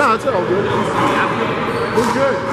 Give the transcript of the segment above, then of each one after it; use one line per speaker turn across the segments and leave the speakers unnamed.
No, it's all good. We're good.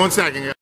One second.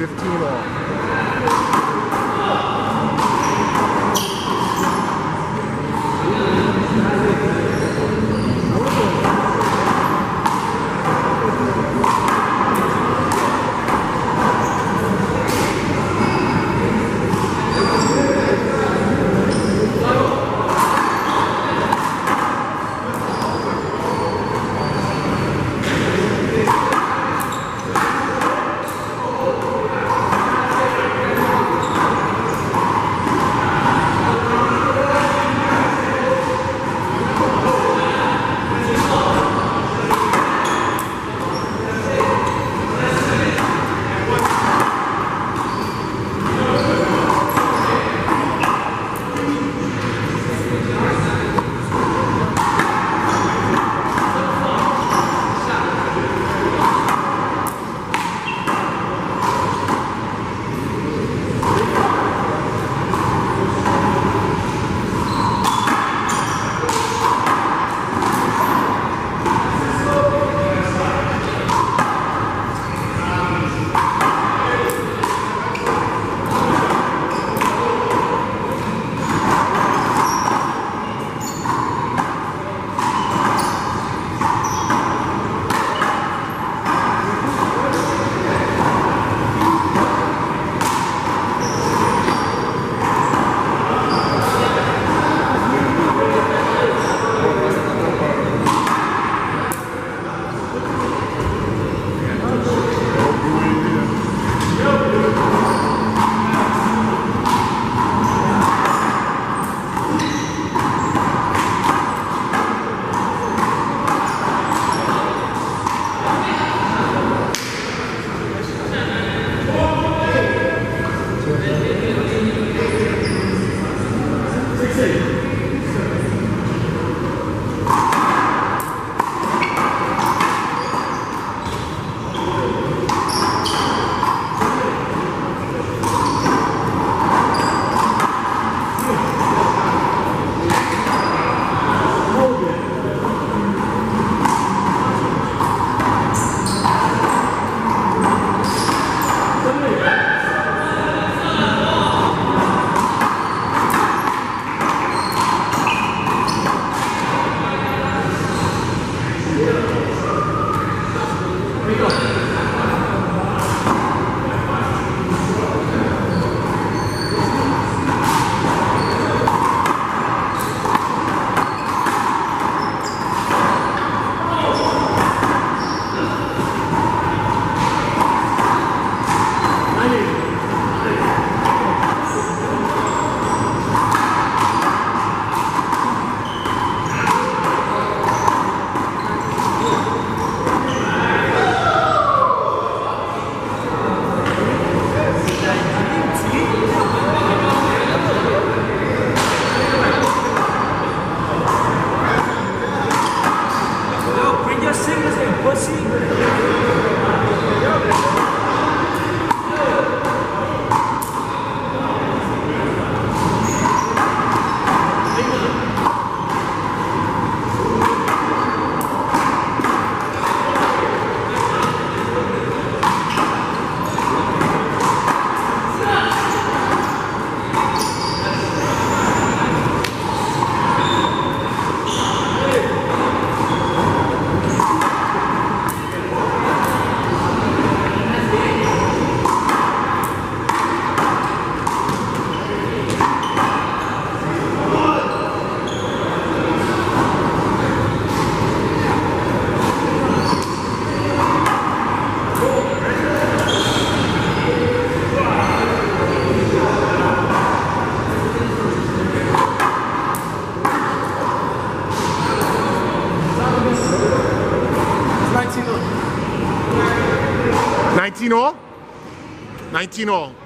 15 19 all.